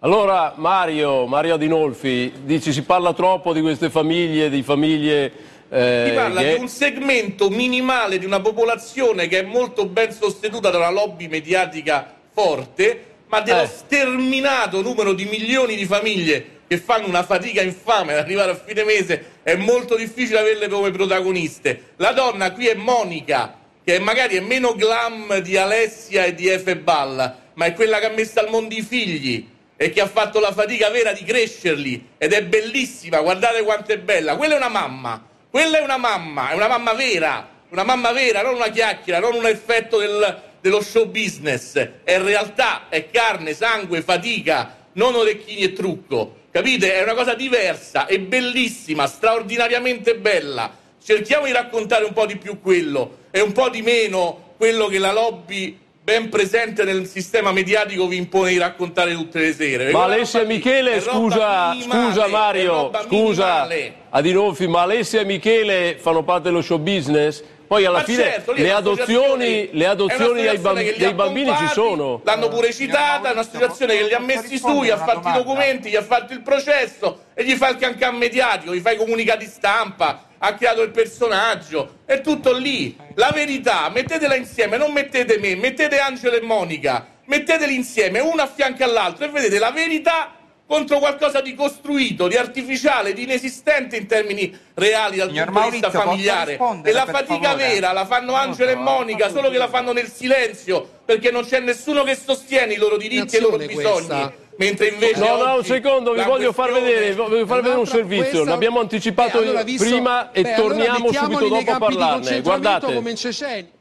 Allora Mario, Mario Adinolfi, dici si parla troppo di queste famiglie, di famiglie... Eh, si parla che... di un segmento minimale di una popolazione che è molto ben sostenuta da una lobby mediatica forte, ma dello eh. sterminato numero di milioni di famiglie che fanno una fatica infame ad arrivare a fine mese, è molto difficile averle come protagoniste. La donna qui è Monica, che magari è meno glam di Alessia e di Efe Balla, ma è quella che ha messo al mondo i figli e che ha fatto la fatica vera di crescerli ed è bellissima, guardate quanto è bella. Quella è una mamma, quella è una mamma, è una mamma vera, una mamma vera, non una chiacchiera, non un effetto del, dello show business, è realtà, è carne, sangue, fatica, non orecchini e trucco. Capite? È una cosa diversa, è bellissima, straordinariamente bella. Cerchiamo di raccontare un po' di più quello e un po' di meno quello che la lobby ben presente nel sistema mediatico vi impone di raccontare tutte le sere. Ma Alessia e Michele, scusa, minimale, scusa Mario, scusa Adinolfi, ma Alessia e Michele fanno parte dello show business? Poi alla ma fine certo, le adozioni, le adozioni dei, bamb dei bambini ci sono. L'hanno pure citata, è un'associazione che li ha messi su, gli ha fatto i documenti, gli ha fatto il processo e gli fa il cancan mediatico, gli fa i comunicati stampa, ha creato il personaggio, è tutto lì. La verità, mettetela insieme, non mettete me, mettete Angelo e Monica, metteteli insieme, uno a fianco all'altro e vedete la verità contro qualcosa di costruito, di artificiale, di inesistente in termini reali dal Signor punto di vista familiare. E la fatica favore. vera la fanno Angelo e Monica, solo che la fanno nel silenzio, perché non c'è nessuno che sostiene i loro diritti e i loro bisogni. Questa. Mentre invece no, no, un secondo, vi voglio far vedere, voglio far vedere un servizio. L'abbiamo anticipato eh, allora, visto, prima e beh, torniamo allora subito dopo a parlarne. Guardate. Come in Ceceni.